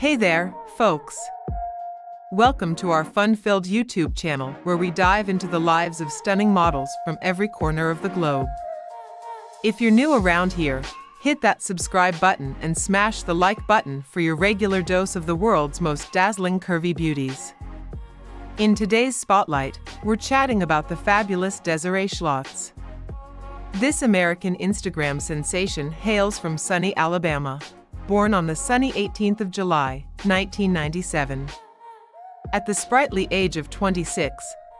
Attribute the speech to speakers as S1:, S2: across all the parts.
S1: Hey there, folks. Welcome to our fun-filled YouTube channel where we dive into the lives of stunning models from every corner of the globe. If you're new around here, hit that subscribe button and smash the like button for your regular dose of the world's most dazzling curvy beauties. In today's spotlight, we're chatting about the fabulous Desiree Schlotz. This American Instagram sensation hails from sunny Alabama, born on the sunny 18th of July, 1997. At the sprightly age of 26,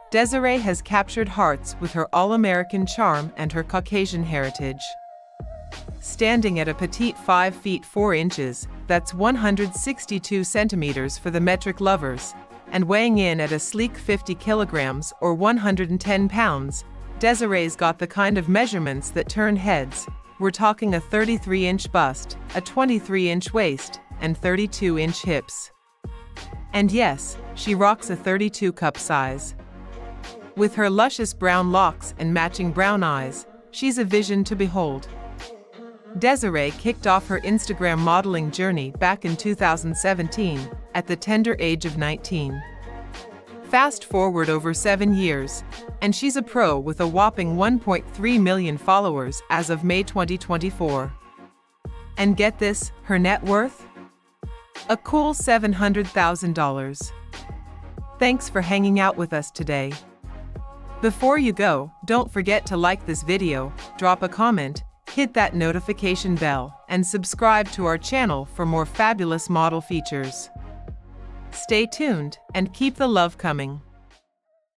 S1: Desiree has captured hearts with her all-American charm and her Caucasian heritage. Standing at a petite 5 feet 4 inches, that's 162 centimeters for the metric lovers, and weighing in at a sleek 50 kilograms or 110 pounds, Desiree's got the kind of measurements that turn heads. We're talking a 33-inch bust, a 23-inch waist, and 32-inch hips. And yes, she rocks a 32 cup size. With her luscious brown locks and matching brown eyes, she's a vision to behold. Desiree kicked off her Instagram modeling journey back in 2017 at the tender age of 19. Fast forward over seven years, and she's a pro with a whopping 1.3 million followers as of May 2024. And get this, her net worth? A cool $700,000. Thanks for hanging out with us today. Before you go, don't forget to like this video, drop a comment, hit that notification bell, and subscribe to our channel for more fabulous model features. Stay tuned and keep the love coming.